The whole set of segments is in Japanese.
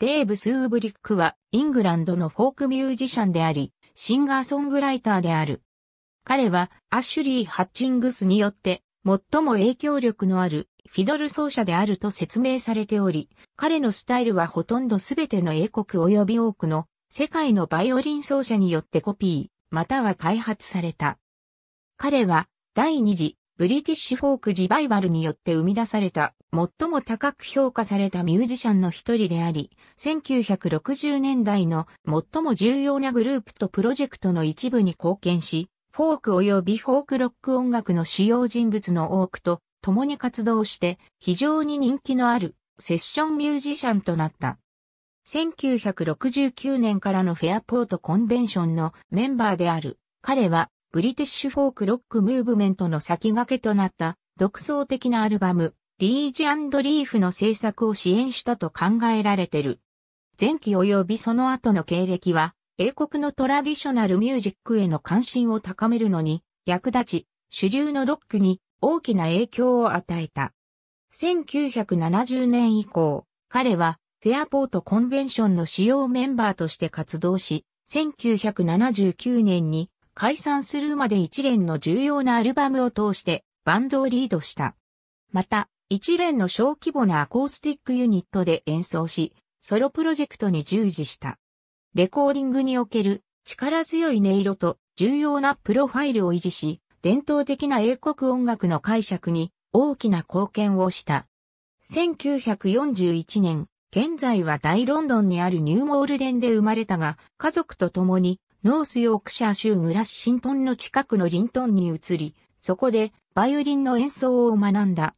デーブ・スウォーブリックはイングランドのフォークミュージシャンであり、シンガーソングライターである。彼はアシュリー・ハッチングスによって最も影響力のあるフィドル奏者であると説明されており、彼のスタイルはほとんどすべての英国及び多くの世界のバイオリン奏者によってコピー、または開発された。彼は第二次ブリティッシュフォークリバイバルによって生み出された最も高く評価されたミュージシャンの一人であり、1960年代の最も重要なグループとプロジェクトの一部に貢献し、フォーク及びフォークロック音楽の主要人物の多くと共に活動して非常に人気のあるセッションミュージシャンとなった。1969年からのフェアポートコンベンションのメンバーである彼はブリティッシュフォークロックムーブメントの先駆けとなった独創的なアルバム、リージリーフの制作を支援したと考えられてる。前期及びその後の経歴は、英国のトラディショナルミュージックへの関心を高めるのに役立ち、主流のロックに大きな影響を与えた。1970年以降、彼はフェアポートコンベンションの主要メンバーとして活動し、1979年に解散するまで一連の重要なアルバムを通してバンドをリードした。また、一連の小規模なアコースティックユニットで演奏し、ソロプロジェクトに従事した。レコーディングにおける力強い音色と重要なプロファイルを維持し、伝統的な英国音楽の解釈に大きな貢献をした。1941年、現在は大ロンドンにあるニューモールデンで生まれたが、家族と共にノースヨークシャー州グラッシントンの近くのリントンに移り、そこでバイオリンの演奏を学んだ。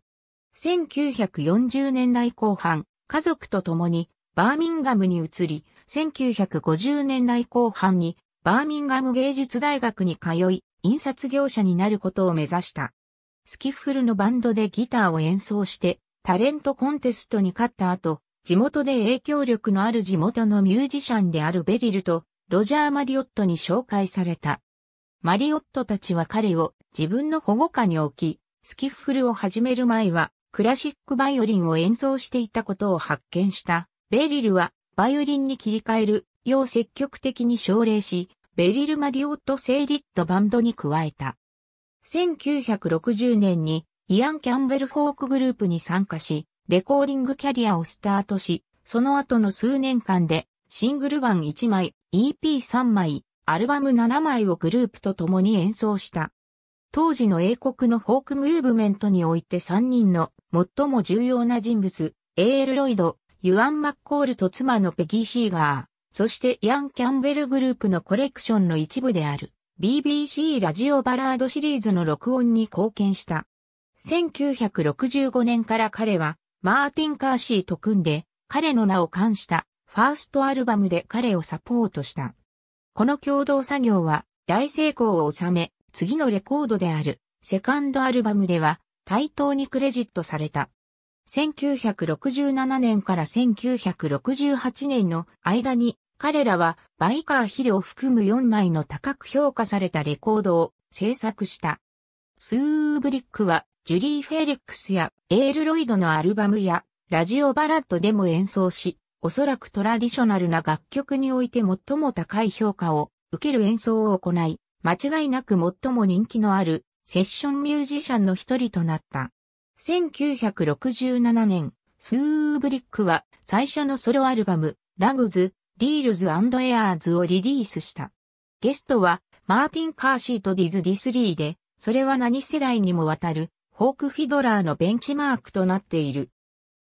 1940年代後半、家族と共にバーミンガムに移り、1950年代後半にバーミンガム芸術大学に通い、印刷業者になることを目指した。スキッフルのバンドでギターを演奏して、タレントコンテストに勝った後、地元で影響力のある地元のミュージシャンであるベリルとロジャー・マリオットに紹介された。マリオットたちは彼を自分の保護下に置き、スキッフルを始める前はクラシックバイオリンを演奏していたことを発見した。ベリルはバイオリンに切り替えるよう積極的に奨励し、ベリル・マリオット・セイリットバンドに加えた。1960年にイアン・キャンベルフォークグループに参加し、レコーディングキャリアをスタートし、その後の数年間でシングル版1枚、EP3 枚、アルバム7枚をグループと共に演奏した。当時の英国のフォークムーブメントにおいて3人の最も重要な人物、エール・ロイド、ユアン・マッコールと妻のペギー・シーガー、そしてヤン・キャンベルグループのコレクションの一部である BBC ラジオバラードシリーズの録音に貢献した。1965年から彼はマーティン・カーシーと組んで彼の名を冠したファーストアルバムで彼をサポートした。この共同作業は大成功を収め、次のレコードであるセカンドアルバムでは対等にクレジットされた。1967年から1968年の間に彼らはバイカーヒルを含む4枚の高く評価されたレコードを制作した。スーブリックはジュリー・フェリックスやエール・ロイドのアルバムやラジオバラッドでも演奏し、おそらくトラディショナルな楽曲において最も高い評価を受ける演奏を行い、間違いなく最も人気のあるセッションミュージシャンの一人となった。1967年、スーブリックは最初のソロアルバム、ラグズ、リールズエアーズをリリースした。ゲストはマーティン・カーシーとディズ・ディスリーで、それは何世代にもわたるフォークフィドラーのベンチマークとなっている。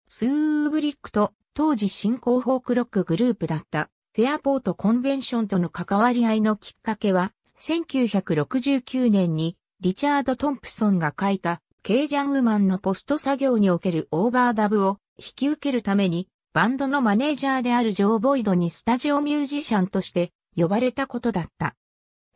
スーブリックと当時新興フォークロックグループだったフェアポートコンベンションとの関わり合いのきっかけは、1969年にリチャード・トンプソンが書いたケージャンウーマンのポスト作業におけるオーバーダブを引き受けるためにバンドのマネージャーであるジョー・ボイドにスタジオミュージシャンとして呼ばれたことだった。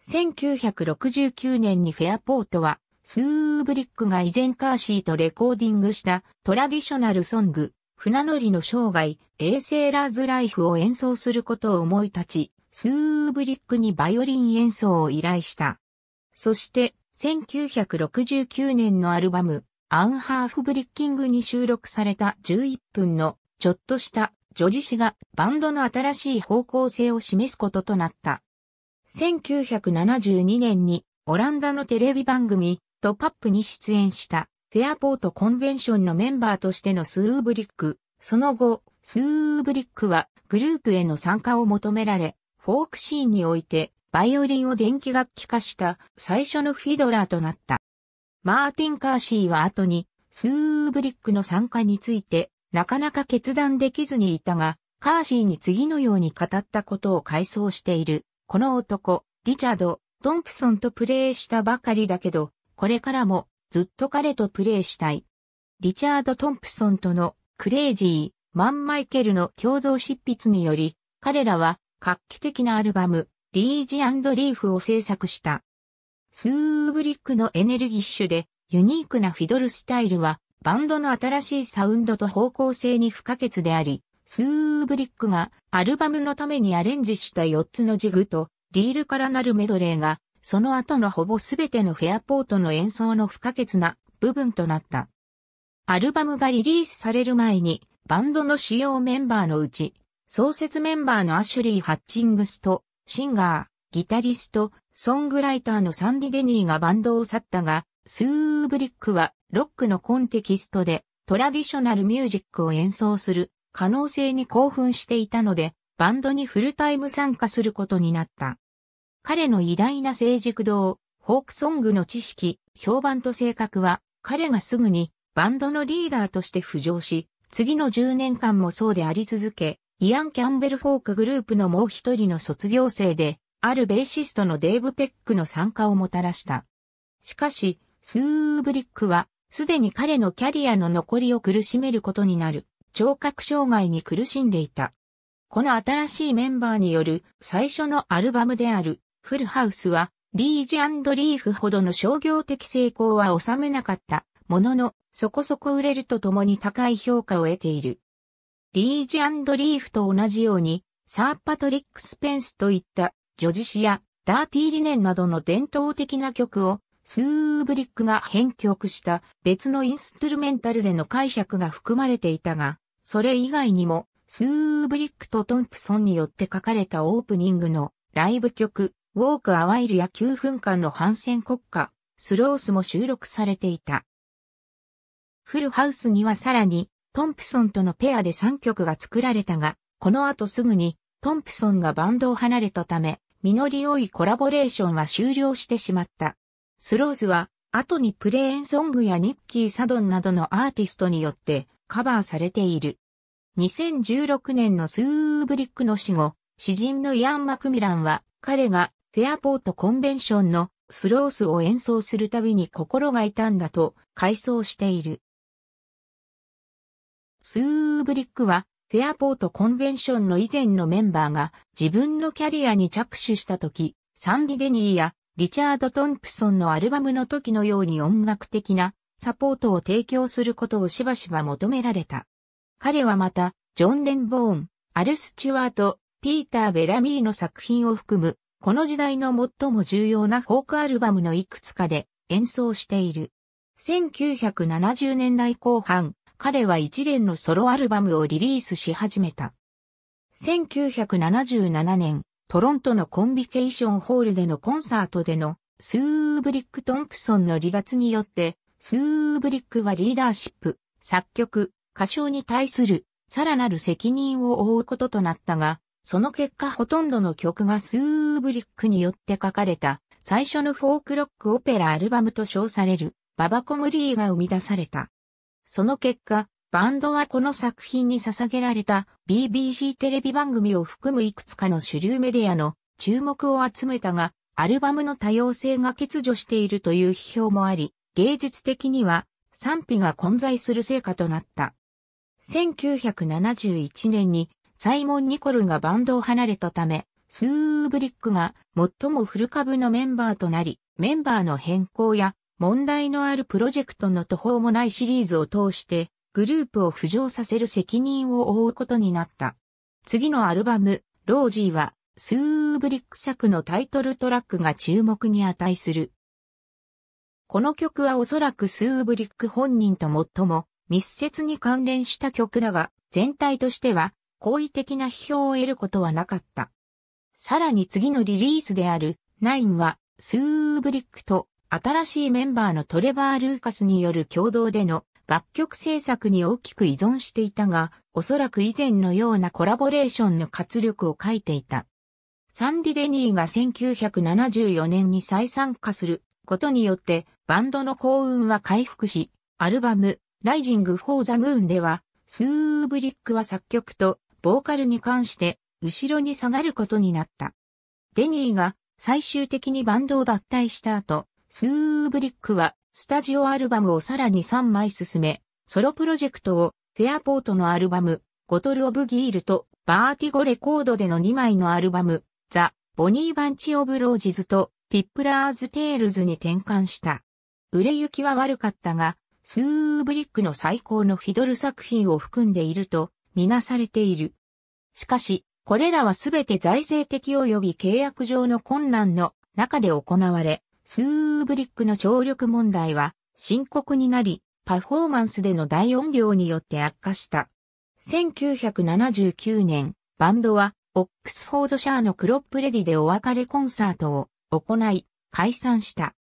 1969年にフェアポートはスーブリックが以前カーシーとレコーディングしたトラディショナルソング船乗りの生涯、エーセーラーズライフを演奏することを思い立ち、スーブリックにバイオリン演奏を依頼した。そして、1969年のアルバム、アンハーフブリッキングに収録された11分のちょっとした女児氏がバンドの新しい方向性を示すこととなった。1972年にオランダのテレビ番組トパップに出演したフェアポートコンベンションのメンバーとしてのスーブリック。その後、スーブリックはグループへの参加を求められ、フォークシーンにおいてバイオリンを電気楽器化した最初のフィドラーとなった。マーティン・カーシーは後にスーブリックの参加についてなかなか決断できずにいたが、カーシーに次のように語ったことを回想している。この男、リチャード、トンプソンとプレイしたばかりだけど、これからもずっと彼とプレイしたい。リチャード・トンプソンとのクレイジー、マン・マイケルの共同執筆により、彼らは画期的なアルバム、リージ・リーフを制作した。スーブリックのエネルギッシュでユニークなフィドルスタイルはバンドの新しいサウンドと方向性に不可欠であり、スーブリックがアルバムのためにアレンジした4つのジグとリールからなるメドレーが、その後のほぼすべてのフェアポートの演奏の不可欠な部分となった。アルバムがリリースされる前に、バンドの主要メンバーのうち、創設メンバーのアシュリー・ハッチングスと、シンガー、ギタリスト、ソングライターのサンディ・デニーがバンドを去ったが、スーブリックはロックのコンテキストでトラディショナルミュージックを演奏する可能性に興奮していたので、バンドにフルタイム参加することになった。彼の偉大な成熟度、フォークソングの知識、評判と性格は、彼がすぐにバンドのリーダーとして浮上し、次の10年間もそうであり続け、イアン・キャンベルフォークグループのもう一人の卒業生で、あるベーシストのデーブ・ペックの参加をもたらした。しかし、スーブリックはすでに彼のキャリアの残りを苦しめることになる、聴覚障害に苦しんでいた。この新しいメンバーによる最初のアルバムであるフルハウスはリージリーフほどの商業的成功は収めなかったもののそこそこ売れるとともに高い評価を得ている。リージリーフと同じようにサーパトリック・スペンスといったジョジシやダーティーリネンなどの伝統的な曲をスーブリックが編曲した別のインストゥルメンタルでの解釈が含まれていたが、それ以外にも、スーブリックとトンプソンによって書かれたオープニングのライブ曲、ウォークアワイルや9分間の反戦国家、スロースも収録されていた。フルハウスにはさらに、トンプソンとのペアで3曲が作られたが、この後すぐにトンプソンがバンドを離れたため、実り多いコラボレーションは終了してしまった。スローズは、後にプレーンソングやニッキー・サドンなどのアーティストによってカバーされている。2016年のスーブリックの死後、詩人のイアン・マクミランは、彼がフェアポートコンベンションのスロースを演奏するたびに心が痛んだと回想している。スーブリックはフェアポートコンベンションの以前のメンバーが自分のキャリアに着手した時、サンディ・デニーやリチャード・トンプソンのアルバムの時のように音楽的なサポートを提供することをしばしば求められた。彼はまた、ジョン・レンボーン、アル・スチュワート、ピーター・ベラミーの作品を含む、この時代の最も重要なフォークアルバムのいくつかで演奏している。1970年代後半、彼は一連のソロアルバムをリリースし始めた。1977年、トロントのコンボケーションホールでのコンサートでのスーブリック・トンプソンの離脱によって、スーブリックはリーダーシップ、作曲、歌唱に対するさらなる責任を負うこととなったが、その結果ほとんどの曲がスーブリックによって書かれた最初のフォークロックオペラアルバムと称されるババコムリーが生み出された。その結果、バンドはこの作品に捧げられた BBC テレビ番組を含むいくつかの主流メディアの注目を集めたが、アルバムの多様性が欠如しているという批評もあり、芸術的には賛否が混在する成果となった。1971年にサイモン・ニコルがバンドを離れたため、スーブリックが最も古株のメンバーとなり、メンバーの変更や問題のあるプロジェクトの途方もないシリーズを通してグループを浮上させる責任を負うことになった。次のアルバム、ロージーは、スーブリック作のタイトルトラックが注目に値する。この曲はおそらくスーブリック本人と最も密接に関連した曲だが、全体としては、好意的な批評を得ることはなかった。さらに次のリリースであるナインはスーブリックと新しいメンバーのトレバー・ルーカスによる共同での楽曲制作に大きく依存していたが、おそらく以前のようなコラボレーションの活力を書いていた。サンディ・デニーが1974年に再参加することによってバンドの幸運は回復し、アルバム、ライジング・フォー・ザ・ムーンでは、スーブリックは作曲とボーカルに関して後ろに下がることになった。デニーが最終的にバンドを脱退した後、スーブリックはスタジオアルバムをさらに3枚進め、ソロプロジェクトをフェアポートのアルバム、ゴトル・オブ・ギールとバーティゴレコードでの2枚のアルバム、ザ・ボニー・バンチ・オブ・ロージズとティップラーズ・テールズに転換した。売れ行きは悪かったが、スーブリックの最高のフィドル作品を含んでいるとみなされている。しかし、これらはすべて財政的及び契約上の困難の中で行われ、スーブリックの聴力問題は深刻になり、パフォーマンスでの大音量によって悪化した。1979年、バンドはオックスフォードシャーのクロップレディでお別れコンサートを行い、解散した。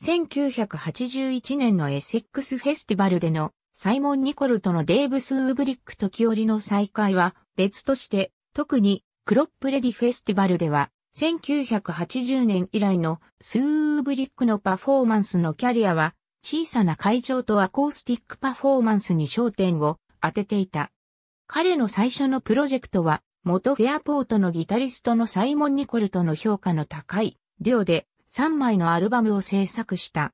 1981年のエセックスフェスティバルでのサイモン・ニコルとのデーブ・スーブリック時折の再会は別として特にクロップレディフェスティバルでは1980年以来のスーブリックのパフォーマンスのキャリアは小さな会場とアコースティックパフォーマンスに焦点を当てていた。彼の最初のプロジェクトは元フェアポートのギタリストのサイモン・ニコルとの評価の高い量で3枚のアルバムを制作した。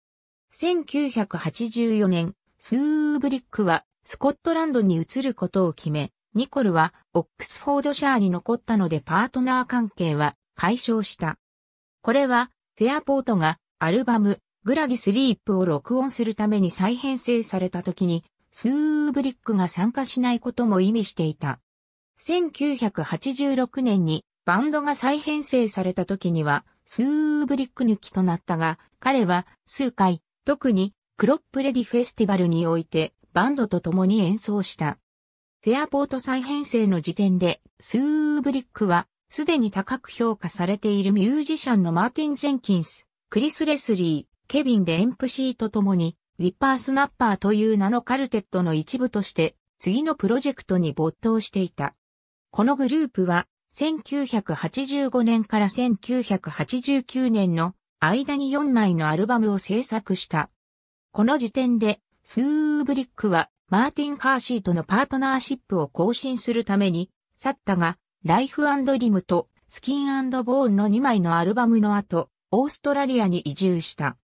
1984年、スーブリックはスコットランドに移ることを決め、ニコルはオックスフォードシャーに残ったのでパートナー関係は解消した。これは、フェアポートがアルバム、グラディスリープを録音するために再編成された時に、スーブリックが参加しないことも意味していた。1986年にバンドが再編成された時には、スーブリック抜きとなったが、彼は数回、特にクロップレディフェスティバルにおいてバンドと共に演奏した。フェアポート再編成の時点で、スーブリックはすでに高く評価されているミュージシャンのマーティン・ジェンキンス、クリス・レスリー、ケビン・デ・エンプシーと共に、ウィッパースナッパーという名のカルテットの一部として、次のプロジェクトに没頭していた。このグループは、1985年から1989年の間に4枚のアルバムを制作した。この時点で、スーブリックはマーティン・カーシーとのパートナーシップを更新するために、去ったが、ライフリムとスキンボーンの2枚のアルバムの後、オーストラリアに移住した。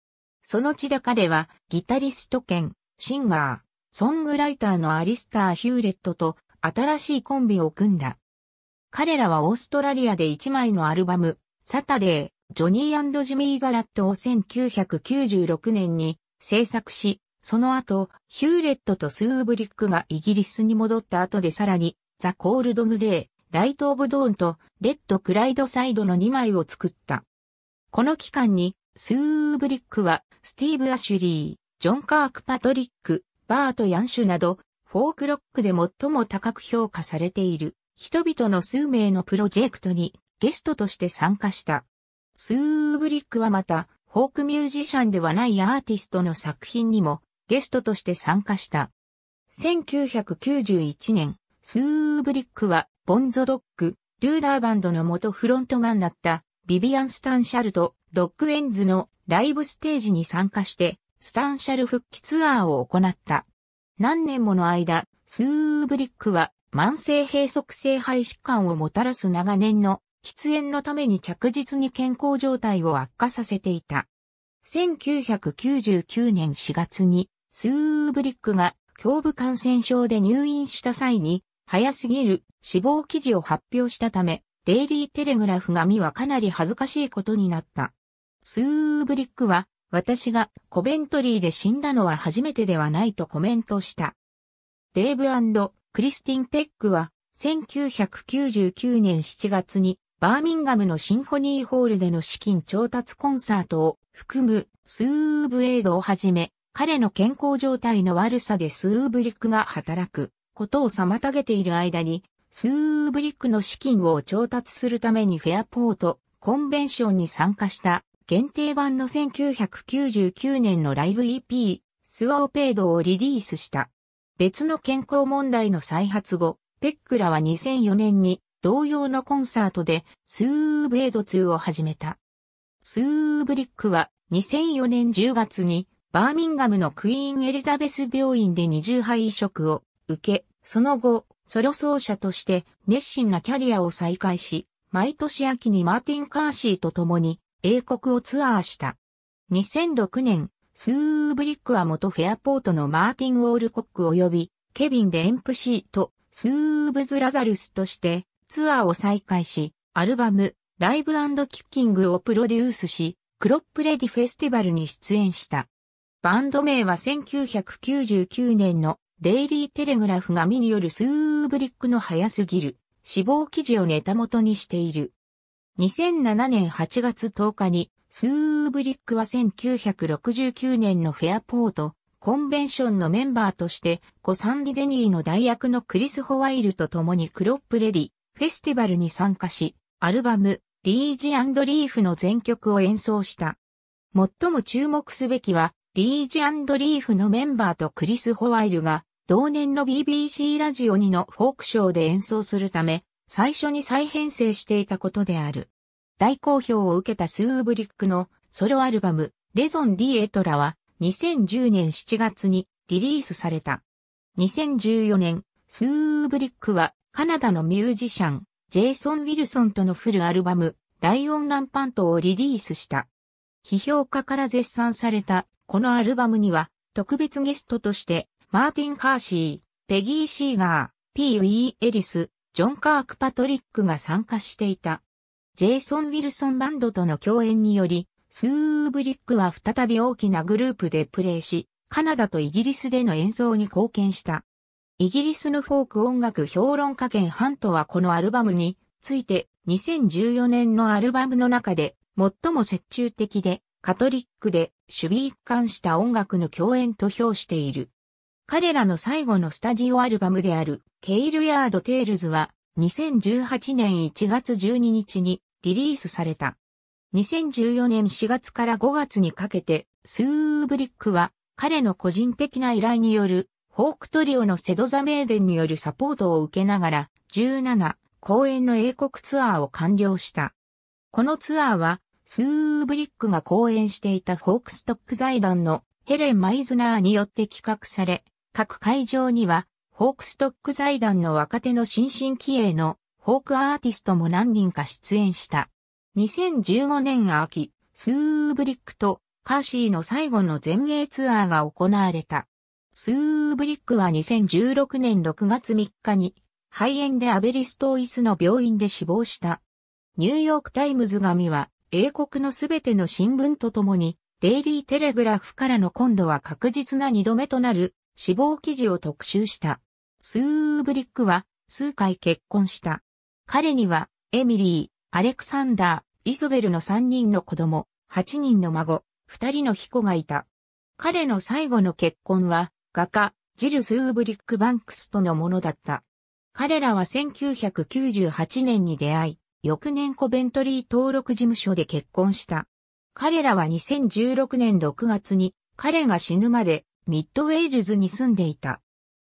その地で彼はギタリスト兼シンガー、ソングライターのアリスター・ヒューレットと新しいコンビを組んだ。彼らはオーストラリアで1枚のアルバム、サタデー、ジョニージミー・ザ・ラットを1996年に制作し、その後、ヒューレットとスーブリックがイギリスに戻った後でさらに、ザ・コールド・グレー、ライト・オブ・ドーンとレッド・クライド・サイドの2枚を作った。この期間に、スーブリックは、スティーブ・アシュリー、ジョン・カーク・パトリック、バート・ヤンシュなど、フォークロックで最も高く評価されている、人々の数名のプロジェクトにゲストとして参加した。スーブリックはまた、フォークミュージシャンではないアーティストの作品にもゲストとして参加した。1991年、スーブリックはボンゾドッグ、ドゥーダーバンドの元フロントマンだったビビアン・スタンシャルとドッグウェンズのライブステージに参加してスタンシャル復帰ツアーを行った。何年もの間、スーブリックは慢性閉塞性肺疾患をもたらす長年の喫煙のために着実に健康状態を悪化させていた。1999年4月にスーブリックが胸部感染症で入院した際に早すぎる死亡記事を発表したため、デイリーテレグラフが見はかなり恥ずかしいことになった。スーブリックは、私がコベントリーで死んだのは初めてではないとコメントした。デーブクリスティン・ペックは、1999年7月にバーミンガムのシンフォニーホールでの資金調達コンサートを含むスーブエイドをはじめ、彼の健康状態の悪さでスーブリックが働くことを妨げている間に、スーブリックの資金を調達するためにフェアポート、コンベンションに参加した限定版の1999年のライブ EP、スウォーブエイドをリリースした。別の健康問題の再発後、ペックラは2004年に同様のコンサートでスーブエイド2を始めた。スーブリックは2004年10月にバーミンガムのクイーンエリザベス病院で二重肺移植を受け、その後、ソロ奏者として熱心なキャリアを再開し、毎年秋にマーティン・カーシーと共に英国をツアーした。2006年、スーブリックは元フェアポートのマーティン・ウォールコック及びケビン・デエンプシーとスーブズ・ラザルスとしてツアーを再開し、アルバムライブキッキングをプロデュースし、クロップレディフェスティバルに出演した。バンド名は1999年のデイリーテレグラフ紙によるスーブリックの早すぎる死亡記事をネタ元にしている。2007年8月10日にスーブリックは1969年のフェアポート、コンベンションのメンバーとして、コサンディデニーの代役のクリス・ホワイルと共にクロップレディ、フェスティバルに参加し、アルバム、リージ・リーフの全曲を演奏した。最も注目すべきは、リージ・リーフのメンバーとクリス・ホワイルが、同年の BBC ラジオ2のフォークショーで演奏するため、最初に再編成していたことである。大好評を受けたスーブリックのソロアルバム、レゾン・ディ・エトラは2010年7月にリリースされた。2014年、スーブリックはカナダのミュージシャン、ジェイソン・ウィルソンとのフルアルバム、ライオン・ランパントをリリースした。批評家から絶賛されたこのアルバムには特別ゲストとしてマーティン・カーシー、ペギー・シーガー、ピー・ウィー・エリス、ジョン・カーク・パトリックが参加していた。ジェイソン・ウィルソンバンドとの共演により、スーブリックは再び大きなグループでプレイし、カナダとイギリスでの演奏に貢献した。イギリスのフォーク音楽評論家ケン・ハントはこのアルバムについて2014年のアルバムの中で最も折衷的でカトリックで首尾一貫した音楽の共演と評している。彼らの最後のスタジオアルバムであるケイルヤード・テールズは2018年1月12日にリリースされた。2014年4月から5月にかけて、スーブリックは彼の個人的な依頼によるフォークトリオのセドザメーデンによるサポートを受けながら17公演の英国ツアーを完了した。このツアーはスーブリックが公演していたフォークストック財団のヘレン・マイズナーによって企画され、各会場にはフォークストック財団の若手の新進気鋭のフォークアーティストも何人か出演した。2015年秋、スーブリックとカーシーの最後の全英ツアーが行われた。スーブリックは2016年6月3日に肺炎でアベリストイスの病院で死亡した。ニューヨークタイムズ紙は英国のすべての新聞とともにデイリーテレグラフからの今度は確実な二度目となる死亡記事を特集した。スーブリックは数回結婚した。彼には、エミリー、アレクサンダー、イソベルの3人の子供、8人の孫、2人のひ孫がいた。彼の最後の結婚は、画家、ジル・スーブリック・バンクスとのものだった。彼らは1998年に出会い、翌年コベントリー登録事務所で結婚した。彼らは2016年6月に彼が死ぬまでミッドウェールズに住んでいた。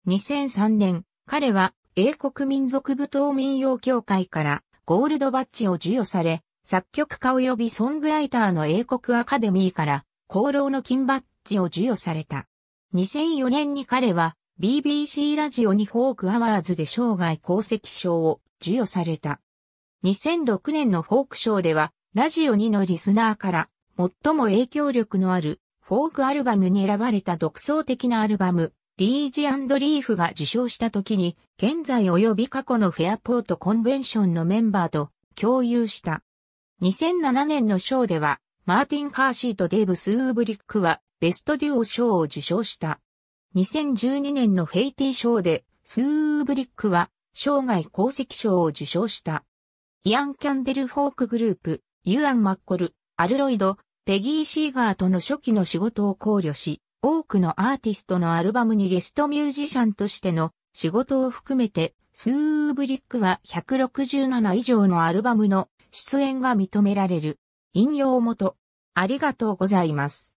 2003年、彼は英国民族舞踏民謡協会からゴールドバッジを授与され、作曲家及びソングライターの英国アカデミーから功労の金バッジを授与された。2004年に彼は BBC ラジオにフォークアワードで生涯功績賞を授与された。2006年のフォークショーではラジオ2のリスナーから最も影響力のあるフォークアルバムに選ばれた独創的なアルバムリージリーフが受賞した時に、現在及び過去のフェアポートコンベンションのメンバーと共有した。2007年の賞では、マーティン・カーシーとデーブ・スーブリックはベストデュオ賞を受賞した。2012年のフェイティ賞で、スーブリックは生涯功績賞を受賞した。イアン・キャンベル・フォークグループ、ユアン・マッコル、アルロイド、ペギー・シーガーとの初期の仕事を考慮し、多くのアーティストのアルバムにゲストミュージシャンとしての仕事を含めてスーブリックは167以上のアルバムの出演が認められる。引用元。ありがとうございます。